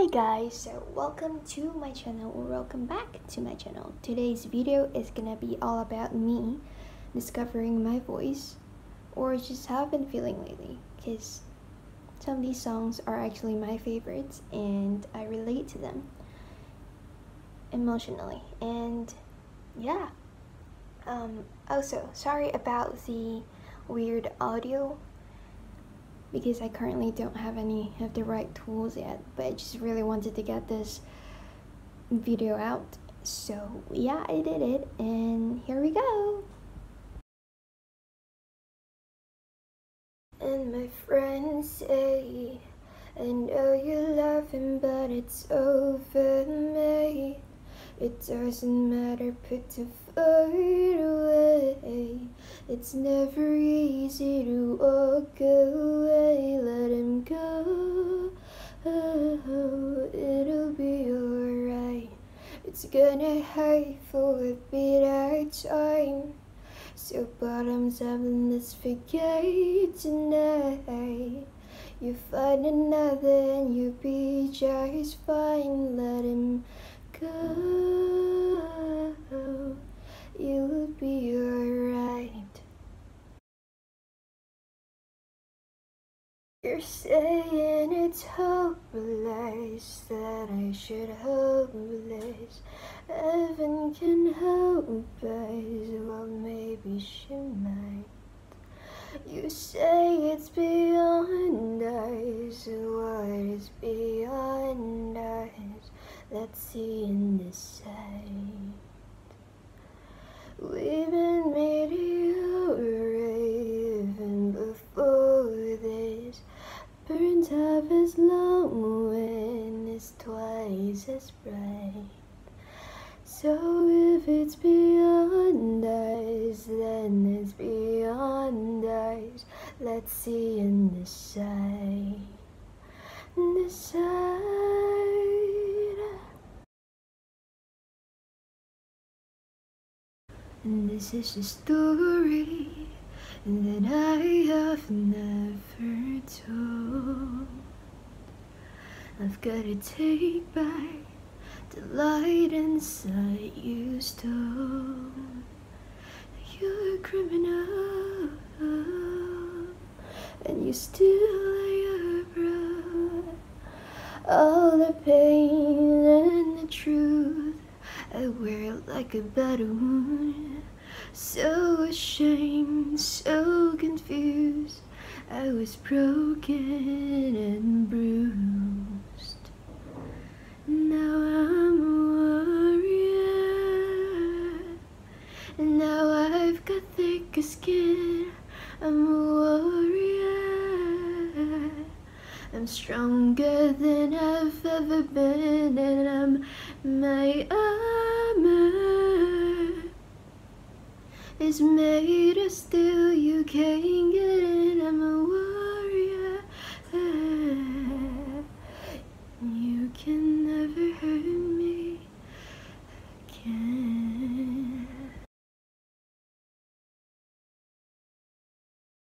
Hi guys, so welcome to my channel or welcome back to my channel. Today's video is gonna be all about me discovering my voice or just how I've been feeling lately because some of these songs are actually my favorites and I relate to them emotionally and yeah. Um, also, sorry about the weird audio because I currently don't have any of the right tools yet, but I just really wanted to get this video out. So yeah, I did it, and here we go. And my friends say, I know you're him, but it's over me. It doesn't matter, put the fight away. It's never easy to walk away. Let him go. Oh, it'll be alright. It's gonna hurt for a bit of time. So bottoms up and let's forget tonight. You find another and you'll be just fine. Let him go, you'll be alright. You're saying it's hopeless that I should hopeless. Heaven can help us, well maybe she might. You say it's beyond us, what is beyond us? Let's see as long when it's twice as bright. So if it's beyond us, then it's beyond us. Let's see in the the sight. And this is a story that I have never I've gotta take back the light inside you stole. You're a criminal, and you still your blood. All the pain and the truth, I wear it like a battle wound. So ashamed, so confused, I was broken and bruised. And now I've got thicker skin. I'm a warrior. I'm stronger than I've ever been, and I'm my armor is made of steel, you can't get